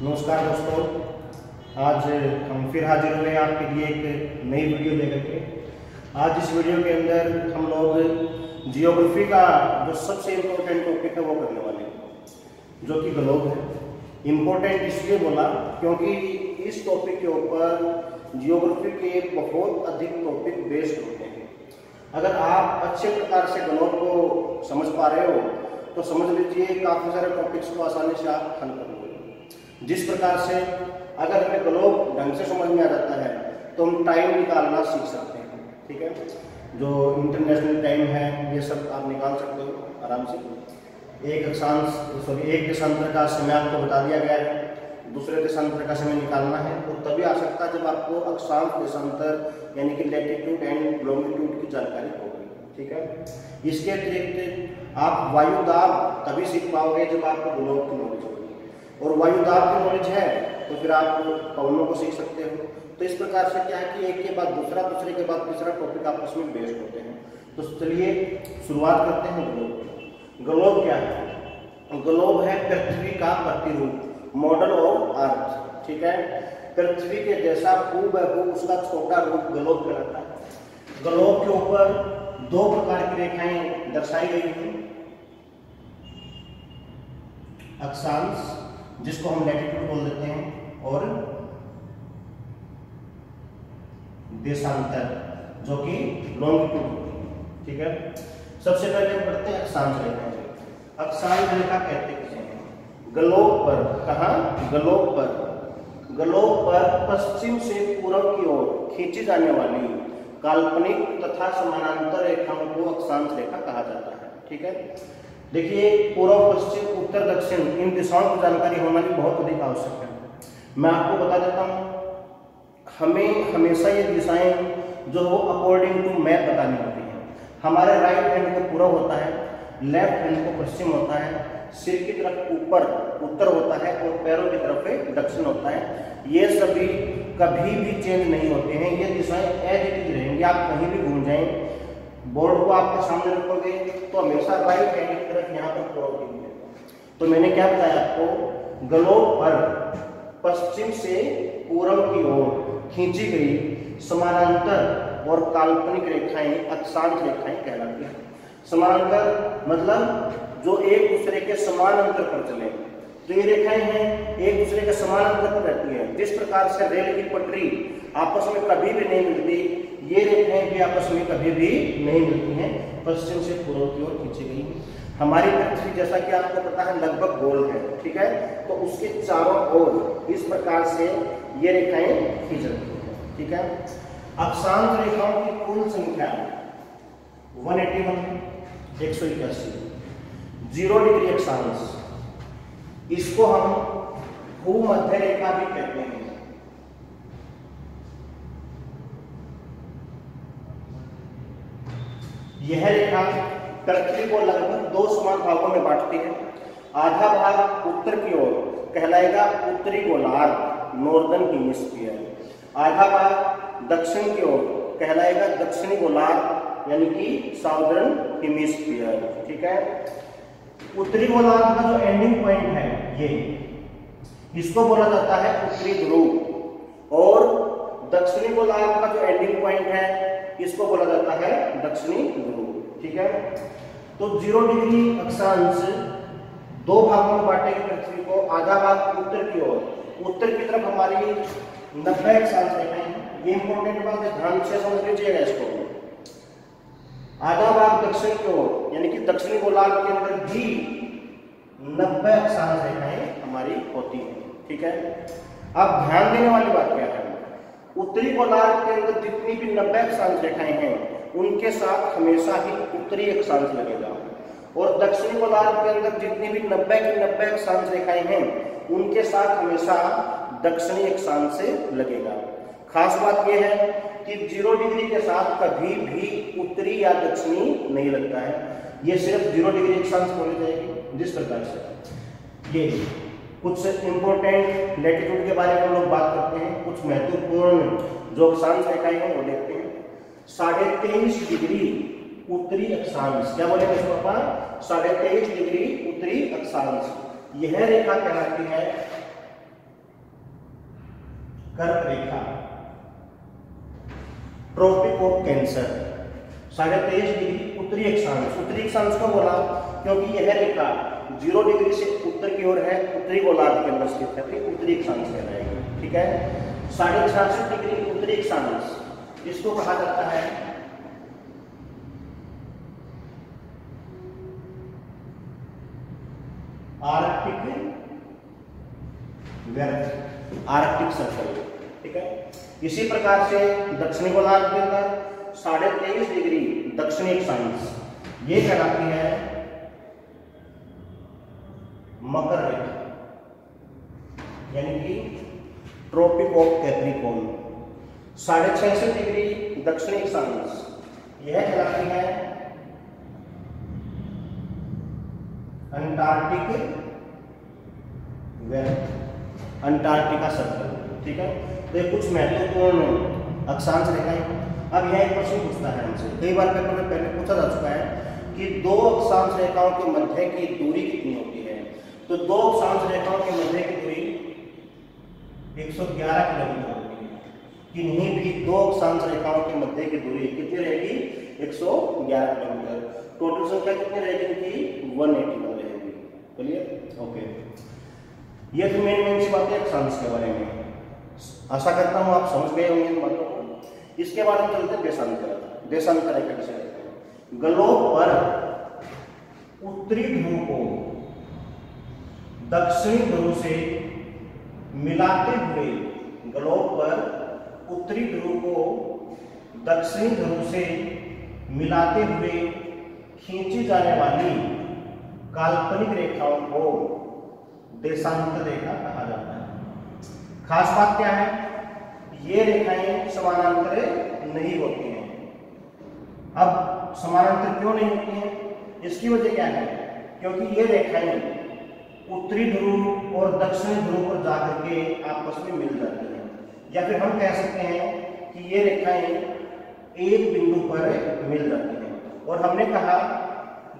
नमस्कार दोस्तों। आज हम फिर हाजिर हुए हैं आपके लिए एक नई वीडियो लेकर के। आज इस वीडियो के अंदर हम लोग जियोग्राफी का जो सबसे इम्पोर्टेंट टॉपिक है वो करने वाले हैं, जो कि ग्लोब है। इम्पोर्टेंट इसलिए बोला क्योंकि इस टॉपिक के ऊपर जियोग्राफी के बहुत अधिक टॉपिक बेस्ड होते हैं। अगर आप अच्छे प्रकार से ग्लोब को समझ पा रहे हो तो समझ लीजिए काफ़ी सारे टॉपिक्स को आसानी से आप हल कर लोगे। जिस प्रकार से अगर हमें ग्लोब ढंग से समझ में आ जाता है तो हम टाइम निकालना सीख सकते हैं, ठीक है? जो इंटरनेशनल टाइम है, ये सब आप निकाल सकते हो, आराम से। एक अक्षांश सॉरी एक देशांतर का समय आपको बता दिया गया है, दूसरे देशांतर का समय निकालना है तो तभी आ सकता है जब आपको अक्षांश देशांतर यानी कि लेटीट्यूड एंड लॉन्गिट्यूड की जानकारी होगी, ठीक है? इसके अतिरिक्त आप वायु दाब तभी सीख पाओगे जब आपको ग्लोब की नॉलेज होगी। और वायु दाब की नॉलेज है तो फिर आप पवनों को सीख सकते हो। तो इस प्रकार से क्या है कि एक के बाद दूसरा, दूसरे के बाद तीसरा टॉपिक आपस में बेस्ड होते हैं। तो चलिए, शुरुआत करते हैं ग्लोब ग्लोब क्या है? ग्लोब है पृथ्वी का प्रतिरूप मॉडल ऑफ़ अर्थ ठीक है? पृथ्वी के जैसा खूब है वो उसका छोटा रूप ग्लोब कहलाता है। ग्लोब के ऊपर दो प्रकार की रेखाएँ दर्शाई गई हैं। अक्षांश जिसको हम लैटिट्यूड बोल देते हैं, और देशांतर, जो कि लॉन्गिट्यूड ठीक है? सबसे पहले हम पढ़ते हैं अक्षांश रेखा अक्षांश रेखा कहते किसे हैं? ग्लोब पर। कहा? ग्लोब पर। ग्लोब पर पश्चिम से पूर्व की ओर खींची जाने वाली काल्पनिक तथा समानांतर रेखाओं को अक्षांश रेखा कहा जाता है, ठीक है? देखिए, पूर्व, पश्चिम, उत्तर, दक्षिण, इन दिशाओं की जानकारी होना भी बहुत अधिक आवश्यक है। मैं आपको बता देता हूँ, हमें हमेशा ये दिशाएँ जो वो अकॉर्डिंग टू मैप बतानी होती है। हमारे राइट हैंड को पूर्व होता है लेफ़्ट हैंड को पश्चिम होता है, सिर की तरफ़ ऊपर उत्तर होता है और पैरों की तरफ़ दक्षिण होता है। ये सभी कभी भी चेंज नहीं होते हैं, ये दिशाएँ एज इट इज़ रहेंगी, आप कहीं भी घूम जाएँ बोर्ड को आपके सामने रखोगे तो हमेशा राइट हैंड की तरफ़ यहाँ पर पूर्व की तो मैंने क्या बताया आपको? ग्लोब पर, पश्चिम से पूर्व की ओर खींची गई समानांतर और काल्पनिक रेखाएँ, अक्षांश रेखाएँ कहलाती हैं। समानांतर मतलब जो एक दूसरे के समान अंतर पर चले। तो ये रेखाएँ हैं, एक दूसरे के समान अंतर रहती हैं। जिस प्रकार से रेल की पटरी आपस में कभी भी नहीं मिलती, ये रेखाएँ भी आपस में कभी भी नहीं मिलती हैं। पश्चिम से पूर्व की ओर खींची गई। हमारी पृथ्वी, जैसा कि आपको पता है, लगभग गोल है, ठीक है? तो उसके चारों ओर इस प्रकार से ये रेखाएँ खींच रखी है, ठीक है? अक्षांश रेखाओं की कुल संख्या 181 एक सौ इक्यासी। ज़ीरो डिग्री अक्षांश। इसको हम भूमध्य रेखा भी कहते हैं। यह रेखा पृथ्वी को लगभग दो समान भागों में बांटती है। आधा भाग उत्तर की ओर कहलाएगा उत्तरी गोलार्ध नॉर्दर्न हेमिस्फीयर आधा भाग दक्षिण की ओर कहलाएगा दक्षिणी गोलार्ध, यानी कि साउदर्न हेमिस्फीयर ठीक है? उत्तरी गोलार्ध का जो एंडिंग पॉइंट है, ये। इसको बोला जाता है उत्तरी ध्रुव। और दक्षिणी गोलार्ध का जो एंडिंग पॉइंट है, इसको बोला जाता है दक्षिणी ध्रुव। ठीक है? तो ज़ीरो डिग्री अक्षांश, दो भागों में बांटेगी पृथ्वी को, आधा भाग उत्तर की ओर। उत्तर की तरफ़ हमारी नब्बे अक्षांश रेखाएँ ये इंपॉर्टेंट बात है, ध्यान से समझ लीजिएगा इसको। आधा भाग दक्षिण की ओर यानी कि दक्षिणी गोलार्ध के अंदर भी नब्बे अक्षांश रेखाएँ हमारी होती हैं ठीक है अब ध्यान देने वाली बात क्या है उत्तरी गोलार्ध के अंदर जितनी भी नब्बे अक्षांश रेखाएँ हैं उनके साथ हमेशा ही उत्तरी अक्षांश लगेगा और दक्षिणी गोलार्ध के अंदर जितनी भी नब्बे की नब्बे अक्षांश रेखाएँ हैं उनके साथ हमेशा दक्षिणी अक्षांश से लगेगा खास बात यह है कि ज़ीरो डिग्री के साथ कभी भी उत्तरी या दक्षिणी नहीं लगता है। ये सिर्फ़ ज़ीरो डिग्री अक्षांश बोली जाएगी, जिस प्रकार से। ये कुछ इंपॉर्टेंट लेटीट्यूड के बारे में हम लोग बात करते हैं, कुछ महत्वपूर्ण जो अक्षांश रेखाएँ हैं, वो देखते हैं। साढ़े तेईस डिग्री उत्तरी अक्षांश। क्या बोले इसको अपन साढ़े तेईस डिग्री उत्तरी अक्षांश। यह रेखा कहलाती है कर्क रेखा। ट्रॉपिक ऑफ़ कैंसर साढ़े तेईस डिग्री उत्तरी अक्षांश उत्तरी अक्षांश को बोला, क्योंकि यह रेखा ज़ीरो डिग्री से उत्तर की ओर है, उत्तरी गोलार्ध के अंदर स्थित है तो उत्तरी अक्षांश कहलाएगी ठीक है? साढ़े छियासठ डिग्री उत्तरी अक्षांश इसको कहा जाता है, आर्कटिक व्यर्थ. आर्कटिक सर्कल ठीक है? इसी प्रकार से दक्षिणी गोलार्ध के अंदर साढ़े तेईस डिग्री दक्षिणी अक्षांश ये कहलाती है मकर रेखा, यानी कि ट्रॉपिक ऑफ़ कैप्रिकॉन। साढ़े छियासठ डिग्री दक्षिणी अक्षांश यह कहलाती है अंटार्कटिक अंटार्कटिका सर्कल, ठीक है? तो ये कुछ महत्वपूर्ण अक्षांश रेखाएँ अब यह एक प्रश्न पूछता है हमसे। कई बार पेपर में पहले पूछा जा चुका है कि दो अक्षांश रेखाओं के मध्य की दूरी कितनी होती है? तो दो अक्षांश रेखाओं के मध्य की दूरी 111 किलोमीटर होती है। किन्हीं भी दो अक्षांश रेखाओं के मध्य की दूरी कितनी रहेगी? 111 किलोमीटर। टोटल संख्या कितनी रहेगी इनकी? 181 रहेगी। Clear okay. ये तो मेन मेन सी बातें अक्षांश के बारे में। आशा करता हूँ आप समझ गए होंगे इन बातों को। इसके बाद हम चलते देशांतर। देशांतर कैसे रहते हैं। ग्लोब पर उत्तरी ध्रुव को दक्षिणी ध्रुव से मिलाते हुए ग्लोब पर उत्तरी ध्रुव को दक्षिणी ध्रुव से मिलाते हुए खींची जाने वाली काल्पनिक रेखाओं को देशांतर रेखा कहा जाता है। खास बात क्या है? ये रेखाएँ समानांतर नहीं होती हैं। अब समानांतर क्यों नहीं होती हैं? इसकी वजह क्या है? क्योंकि ये रेखाएँ उत्तरी ध्रुव और दक्षिणी ध्रुव पर जाकर के आपस में मिल जाती हैं। या फिर हम कह सकते हैं कि ये रेखाएँ एक बिंदु पर मिल जाती हैं। और हमने कहा,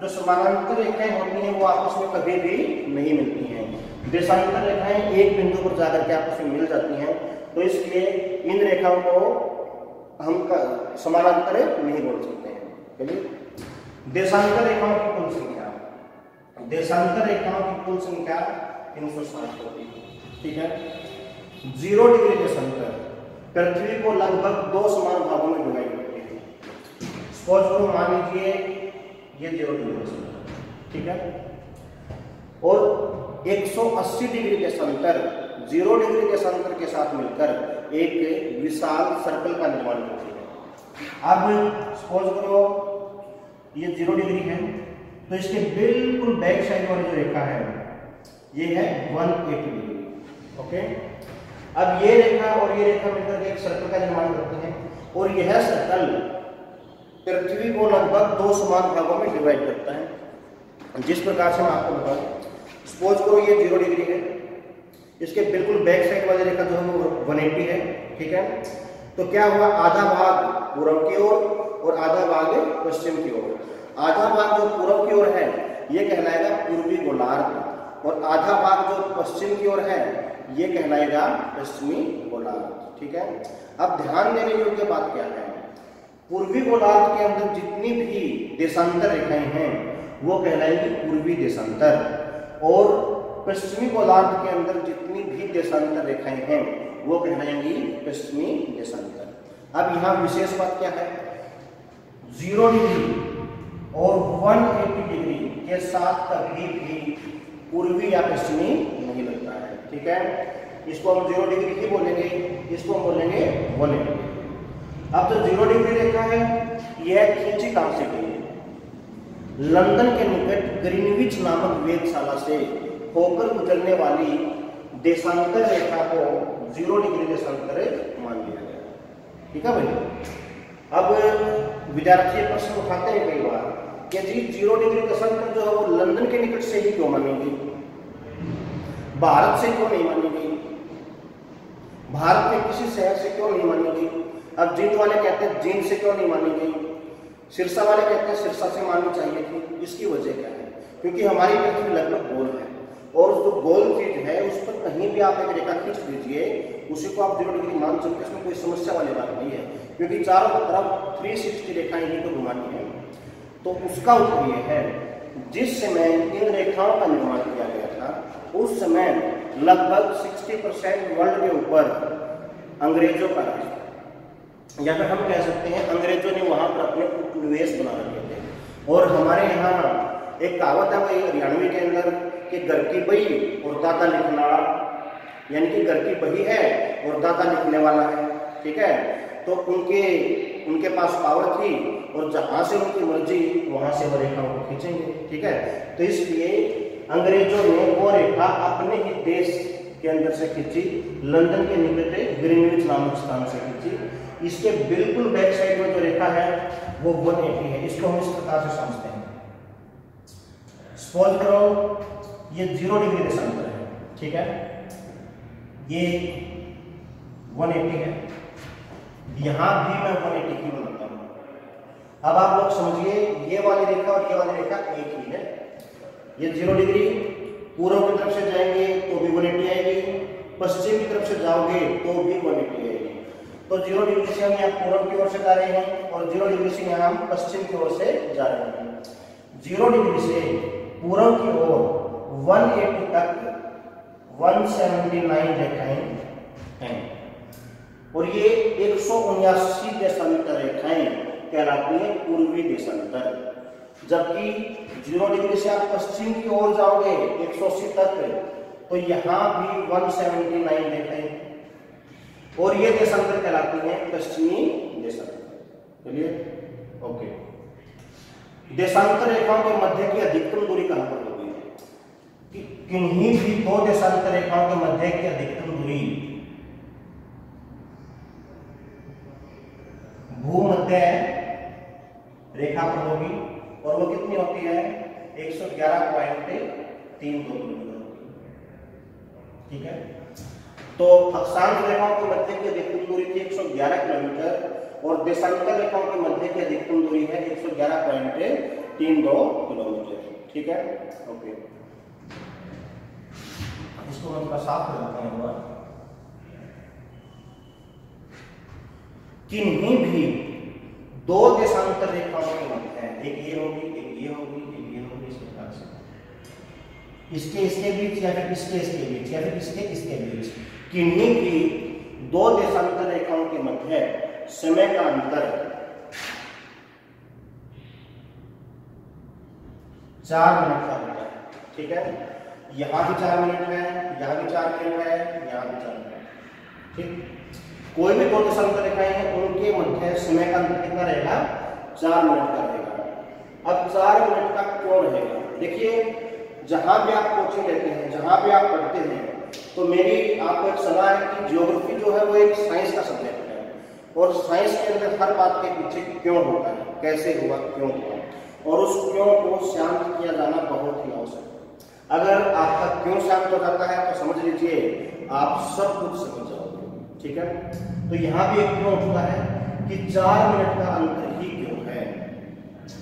जो समानांतर रेखाएँ होती हैं, वो आपस में कभी भी नहीं मिलती हैं। देशांतर रेखाएँ एक बिंदु पर जाकर के आपस में मिल जाती हैं तो इसलिए इन रेखाओं को हम समानांतर नहीं बोल सकते हैं। देशांतर रेखाओं की कुल संख्या। देशांतर रेखाओं की कुल संख्या तीन सौ साठ होती है ठीक है? ज़ीरो डिग्री देशांतर पृथ्वी को लगभग दो समान भागों में डिवाइड करती है। सपोज़ करो मान लीजिए, ये ज़ीरो डिग्री ठीक है? और 180 डिग्री देशांतर ज़ीरो डिग्री के देशांतर के साथ मिलकर एक विशाल सर्कल का निर्माण करती है अब सपोज़ करो, ये ज़ीरो डिग्री है तो इसके बिल्कुल बैक साइड वाली जो रेखा है, ये है 180 डिग्री। ओके? अब ये रेखा और ये रेखा मिलकर एक सर्कल का निर्माण करते हैं, और यह सर्कल पृथ्वी को लगभग दो समान भागों में डिवाइड करता है। जिस प्रकार से मैं आपको बताऊँ सपोज़ करो ये ज़ीरो डिग्री है। इसके बिल्कुल बैक साइड वाली रेखा जो है वो वन है, ठीक है? तो क्या हुआ? आधा भाग पूर्व की ओर और आधा भाग पश्चिम की ओर। आधा भाग जो पूर्व की ओर है, ये कहलाएगा पूर्वी गोलार्ध। और आधा भाग जो पश्चिम की ओर है, ये कहलाएगा पश्चिमी गोलार्ध, ठीक है? अब ध्यान देने योग्य बात क्या है? पूर्वी गोलार्ध के अंदर जितनी भी देशांतर रेखाएँ हैं, वो कहलाएँगी पूर्वी देशांतर। और पश्चिमी गोलार्ध के अंदर जितनी भी देशांतर रेखाएँ हैं, वो कहलाएँगी पश्चिमी देशांतर। अब यहाँ विशेष बात क्या है? ज़ीरो डिग्री और 180 डिग्री के साथ कभी भी पूर्वी या पश्चिमी नहीं लगता है, ठीक है? इसको हम ज़ीरो डिग्री ही बोलेंगे, इसको हम बोलेंगे वन एटी अब जो ज़ीरो डिग्री रेखा है, यह खींची कहाँ से गई? है लंदन के निकट ग्रीनविच नामक वेदशाला से होकर गुजरने वाली देशांतर रेखा को ज़ीरो डिग्री देशांतर मान लिया गया। ठीक है भाई? अब विद्यार्थी प्रश्न उठाते हैं कई बार कि जी ज़ीरो डिग्री देशांतर जो है वो लंदन के निकट से ही क्यों मानी गई? भारत से क्यों नहीं मानी गई? भारत में किसी शहर से क्यों नहीं मानी गई? अब जींद वाले कहते हैं, जींद से क्यों नहीं मानी गई? सिरसा वाले कहते हैं, सिरसा से माननी चाहिए थी इसकी वजह क्या है? क्योंकि हमारी पृथ्वी लगभग गोल है। और जो गोल चीज़ है, उस पर कहीं भी आप एक रेखा खींच लीजिए, उसी को आप ज़ीरो डिग्री मान सकते इसमें कोई समस्या वाली बात नहीं है, क्योंकि चारों तरफ़ 360 रेखाएँ ही तो घुमानी है। तो उसका उत्तर यह है, जिस समय इन रेखाओं का निर्माण किया गया था, उस समय लगभग 60 परसेंट वर्ल्ड के ऊपर अंग्रेज़ों का राज या फिर हम कह सकते हैं, अंग्रेज़ों ने वहाँ पर अपने उपनिवेश बना रखे थे। और हमारे यहाँ एक कहावत है वही हरियाणवी के अंदर कि घर की बही और दादा लिखना यानी कि घर की बही है और दादा लिखने वाला है, ठीक है? तो उनके उनके पास पावर थी और जहाँ से उनकी मर्ज़ी, वहाँ से वो रेखाओं को खींचेंगे, ठीक है? तो इसलिए अंग्रेज़ों ने वो रेखा अपने ही देश के अंदर से खींची, लंदन के निकट ग्रीनविच नामक स्थान से खींची। इसके बिल्कुल बैक साइड में जो रेखा है, वो वन एटी है। इसको हम इस प्रकार से समझते हैं। सपोज़ करो, ये ज़ीरो डिग्री देशांतर है, ठीक है? ये 180 है। यहाँ भी मैं 180 की बनाता हूँ। अब आप लोग समझिए, ये वाली रेखा और ये वाली रेखा एक ही है। ये ज़ीरो डिग्री, पूर्व की तरफ़ से जाएँगे तो भी 180 आएगी, पश्चिम की तरफ़ से जाओगे तो भी 180 आएगी। तो ज़ीरो डिग्री से हम यहाँ पूर्व की ओर से जा रहे हैं और ज़ीरो डिग्री से यहाँ हम पश्चिम की ओर से जा रहे हैं। ज़ीरो डिग्री से पूर्व की ओर 180 तक 179 रेखाएँ हैं। और ये एक सौ उन्यासी देशांतर रेखाएँ कहलाती है पूर्वी देशांतर जबकि ज़ीरो डिग्री से आप पश्चिम की ओर जाओगे 180 तक तो यहाँ भी 179 रेखाएँ और ये देशांतर कहलाती है पश्चिमी देशांतर। चलिए, ओके। देशांतर रेखाओं के मध्य की अधिकतम दूरी कहाँ पर होगी कि किन्हीं भी दो देशांतर रेखाओं के मध्य की अधिकतम दूरी। भूमध्य रेखा पर होगी और वो कितनी होती है? 111.32 किलोमीटर ठीक है? तो अक्षांश रेखाओं के मध्य की अधिकतम दूरी थी 111 किलोमीटर और देशांतर रेखाओं के मध्य की अधिकतम दूरी है एक सौ ग्यारह पॉइंट तीन दो किलोमीटर। ठीक है? ओके। इसको मैं थोड़ा साफ़ कर देता हूँ किन्हीं भी दो देशांतर रेखाओं के मध्य है एक ये होगी एक ये होगी एक ये होगी इस प्रकार से। इसके इसके बीच या फिर इसके इसके बीच या फिर इसके इसके बीच। किन्हीं भी दो देशांतर रेखाओं के मध्य समय का अंतर चार मिनट का होता है, ठीक है? यहाँ भी चार मिनट है, यहाँ भी चार मिनट है, यहाँ भी चार मिनट ठीक? कोई भी दो दशांतर रेखाएँ हैं, उनके मध्य समय का अंतर कितना रहेगा? चार मिनट का रहेगा। अब चार मिनट का क्यों रहेगा? देखिए, जहाँ भी आप कोचिंग लेते हैं, जहाँ भी आप पढ़ते हैं तो मेरी आपको एक सलाह है कि ज्योग्राफी जो है वो एक साइंस का सब्जेक्ट है। और साइंस के अंदर हर बात के पीछे क्यों होता है? कैसे हुआ? क्यों हुआ? और उस क्यों को शांत किया जाना बहुत ही आवश्यक है। अगर आपका क्यों शांत हो जाता है तो समझ लीजिए, आप सब कुछ समझ जाओगे। ठीक है? तो यहाँ भी एक क्यों होता है कि चार मिनट का अंतर ही क्यों है?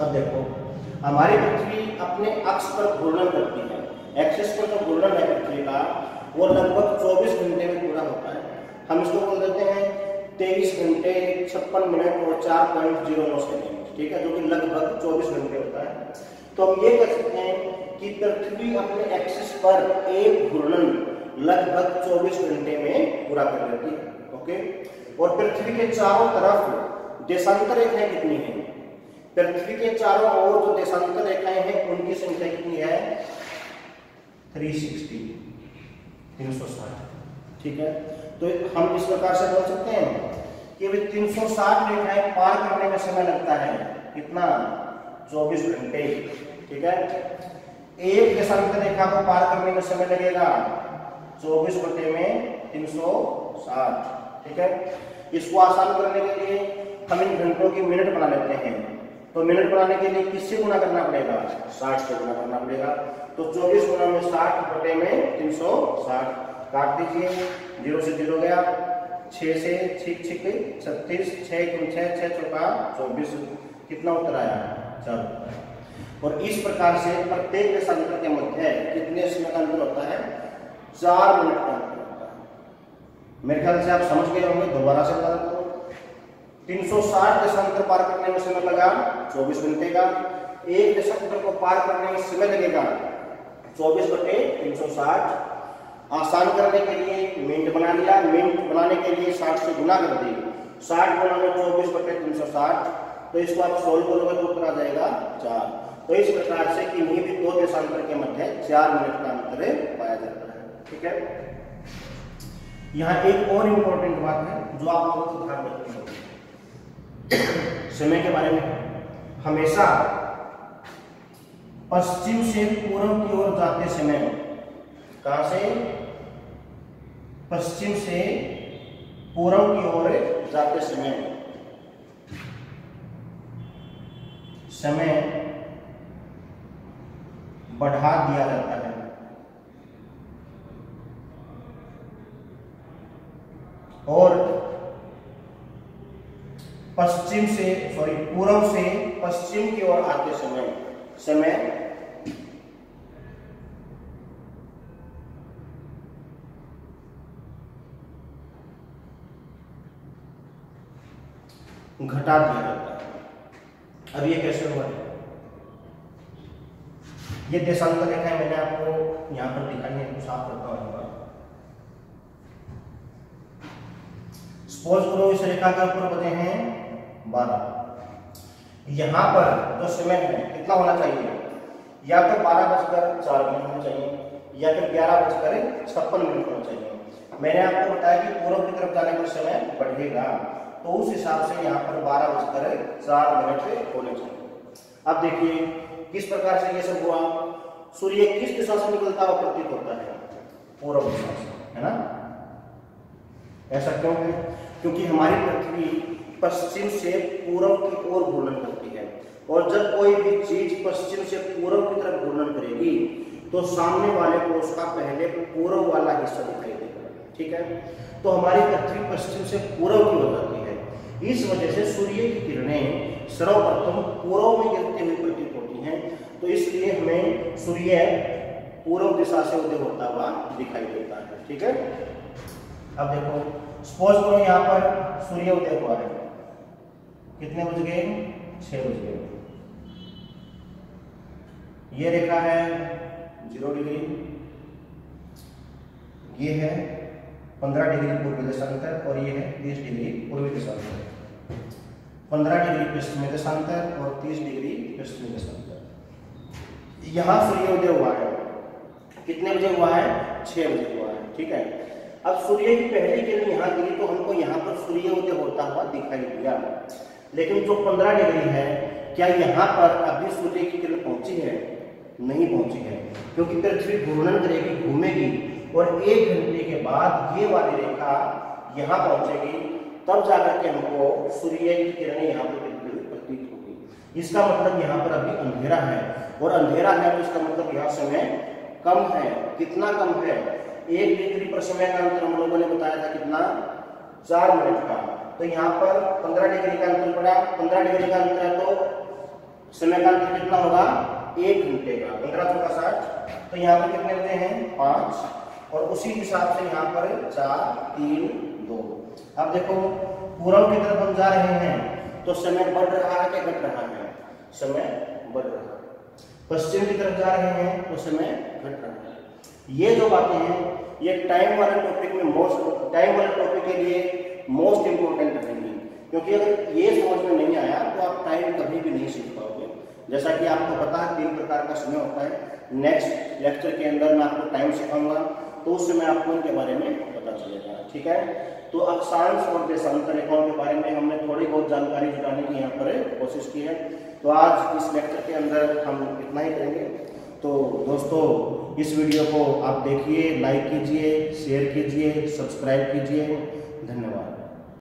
अब देखो, हमारी पृथ्वी अपने अक्ष पर घूर्णन करती है। एक्सिस पर जो घूर्णन है पृथ्वी का वो लगभग 24 घंटे में पूरा होता है। हम इसको बोल देते हैं तेईस घंटे छप्पन मिनट और चार पॉइंट ज़ीरो नौ सेकेंड, ठीक है, जो कि लगभग चौबीस घंटे होता है। तो हम ये कह सकते हैं कि पृथ्वी अपने एक्सिस पर एक घूर्णन लगभग 24 घंटे में पूरा कर लेती है, ओके? और पृथ्वी के चारों तरफ़ देशांतर रेखाएँ कितनी है? पृथ्वी के चारों ओर जो देशांतर रेखाएँ हैं, उनकी संख्या कितनी है? 360 360 ठीक है? तो हम इस प्रकार से बोल सकते हैं कि भाई 360 रेखाएँ पार करने में समय लगता है। कितना? 24 घंटे। ठीक है? एक देशांतर रेखा को पार करने में समय लगेगा। 24 घंटे में 360 ठीक है? इसको आसान करने के लिए हम इन घंटों की मिनट बना लेते हैं। तो मिनट बनाने के लिए किससे गुना करना पड़ेगा? 60 से गुना करना पड़ेगा। तो 24 गुना में 60 बटे में 360 काट दीजिए। ज़ीरो से ज़ीरो गया। छ से छिक छिक छत्तीस छः छः छः चौका चौबीस। कितना उत्तर आया? चलो और इस प्रकार से प्रत्येक देशांतर के मध्य कितने समय का अंतर होता है? चार मिनट का अंतर होता है। मेरे ख्याल से आप समझ गए होंगे। दोबारा से बता हूँ तीन सौ साठ देशांतर पार करने में समय लगा, चौबीस घंटे का। एक देशांतर को पार करने में समय लगेगा, चौबीस बटे तीन सौ साठ। आसान करने के लिए मिनट बना लिया मिनट बनाने के लिए साठ से गुना कर दी साठ गुना में चौबीस बटे तीन सौ साठ तो इसको आप सोल्व करोगे तो उत्तर आ जाएगा, चार। तो इस प्रकार से किन्हीं भी दो देशांतर के मध्य चार मिनट का अंतर पाया जाता है। ठीक है? यहाँ एक और इंपॉर्टेंट बात है, जो आप लोगों को ध्यान रखनी होगी। समय के बारे में। हमेशा पश्चिम से पूर्व की ओर जाते समय। कहा से? पश्चिम से पूर्व की ओर जाते समय। समय बढ़ा दिया जाता है। और पश्चिम से सॉरी पूर्व से पश्चिम की ओर आते समय। समय? घटा दिया जाता है। अब ये कैसे हुआ? है ये देशांतर रेखा है, मैंने आपको यहाँ पर दिखाई है साफ़ करता हूँ सपोज़ करो इस रेखा के ऊपर बने हैं बारह। यहाँ पर जो समय है, कितना होना चाहिए? या तो बारह बजकर चार मिनट होना चाहिए, या फिर ग्यारह बजकर छप्पन मिनट होना चाहिए। मैंने आपको बताया कि पूर्व की तरफ़ जाने का समय बढ़ेगा तो उस हिसाब से यहाँ पर बारह बजकर चार मिनट होने चाहिए। अब देखिए, किस प्रकार से ये सब हुआ? सूर्य किस दिशा से निकलता हुआ प्रतीत होता है? पूर्व दिशा से, है ना? ऐसा क्यों है क्योंकि हमारी पृथ्वी पश्चिम से पूर्व की ओर घूर्णन करती है। और जब कोई भी चीज़ पश्चिम से पूर्व की तरफ़ घूर्णन करेगी तो सामने वाले को उसका पहले पूर्व वाला हिस्सा दिखाई देगा। ठीक है? तो हमारी पृथ्वी पश्चिम से पूर्व की हो जाती है। इस वजह से सूर्य की किरणें सर्वप्रथम पूर्व में गिरती हुई प्रतीत होती हैं। तो इसलिए हमें सूर्य पूर्व दिशा से उदय होता हुआ दिखाई देता है। ठीक है? अब देखो, सपोज़ करो यहाँ पर सूर्य उदय हुआ है। कितने बज गए? छह बज गए। ये रेखा है ज़ीरो डिग्री। ये है पंद्रह डिग्री पूर्वी देशांतर और ये है तीस डिग्री पूर्वी देशांतर पंद्रह डिग्री पश्चिमी देशांतर और तीस डिग्री पश्चिमी देशांतर यहाँ सूर्योदय हुआ है। कितने बजे हुआ है? छह बजे हुआ है, ठीक है? अब सूर्य की पहली किरण यहाँ गिरी तो हमको यहाँ पर सूर्योदय होता हुआ दिखाई दिया। लेकिन जो पंद्रह डिग्री है, क्या यहाँ पर अभी सूर्य की किरण पहुँची है? नहीं पहुँची है, क्योंकि पृथ्वी घूर्णन करेगी, घूमेगी, और एक घंटे के बाद ये वाली रेखा यहाँ पहुंचेगी, तब जाकर के हमको सूर्य की किरणें यहाँ पर प्रतीत होगी। इसका मतलब यहाँ पर अभी अंधेरा है, और अंधेरा है तो इसका मतलब यहाँ समय कम है। कितना कम है? एक डिग्री पर समय का अंतर हम लोगों ने बताया था कितना? चार मिनट का। तो यहाँ पर पंद्रह डिग्री का अंतर पड़ा। पंद्रह डिग्री का अंतर है तो समय का अंतर कितना होगा? एक घंटे का। पंद्रह चौका साठ। तो यहाँ पर कितने बजे हैं? पाँच। और उसी हिसाब से यहाँ पर चार, तीन, दो। अब देखो पूर्व की तरफ़ हम जा रहे हैं तो समय बढ़ रहा है क्या घट रहा है? समय बढ़ रहा है। पश्चिम की तरफ़ जा रहे हैं तो समय घट रहा है। ये जो बातें हैं, ये टाइम वाले टॉपिक में मोस्ट टाइम वाले टॉपिक के लिए मोस्ट इंपोर्टेंट रहेंगी क्योंकि अगर ये समझ में नहीं आया तो आप टाइम कभी भी नहीं सीख पाओगे। जैसा कि आपको पता है, तीन प्रकार का समय होता है। नेक्स्ट लेक्चर के अंदर मैं आपको टाइम सिखाऊँगा तो उस समय आपको इनके बारे में पता चलेगा, ठीक है? तो अक्षांश और देशांतर रेखाओं के बारे में हमने थोड़ी बहुत जानकारी जुटाने की यहाँ पर कोशिश की है। तो आज इस लेक्चर के अंदर हम इतना ही करेंगे। तो दोस्तों, इस वीडियो को आप देखिए लाइक कीजिए शेयर कीजिए सब्सक्राइब कीजिए। धन्यवाद।